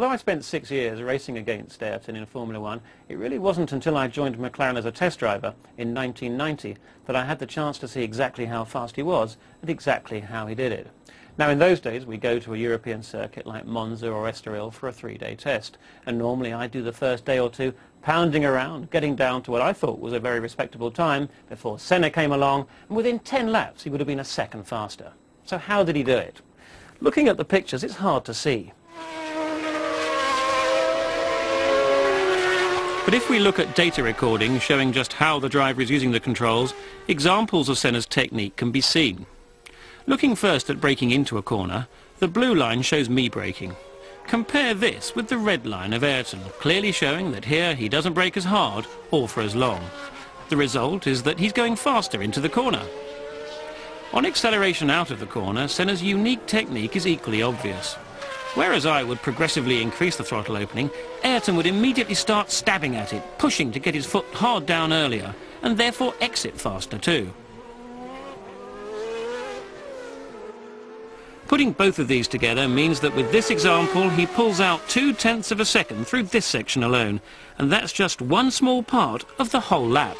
Although I spent six years racing against Ayrton in Formula One, it really wasn't until I joined McLaren as a test driver in 1990 that I had the chance to see exactly how fast he was and exactly how he did it. Now in those days we go to a European circuit like Monza or Estoril for a three-day test and normally I do the first day or two pounding around, getting down to what I thought was a very respectable time before Senna came along and within 10 laps he would have been a second faster. So how did he do it? Looking at the pictures it's hard to see. But if we look at data recording showing just how the driver is using the controls, examples of Senna's technique can be seen. Looking first at braking into a corner, the blue line shows me braking. Compare this with the red line of Ayrton, clearly showing that here he doesn't brake as hard or for as long. The result is that he's going faster into the corner. On acceleration out of the corner, Senna's unique technique is equally obvious. Whereas I would progressively increase the throttle opening, Ayrton would immediately start stabbing at it, pushing to get his foot hard down earlier, and therefore exit faster too. Putting both of these together means that with this example he pulls out two-tenths of a second through this section alone, and that's just one small part of the whole lap.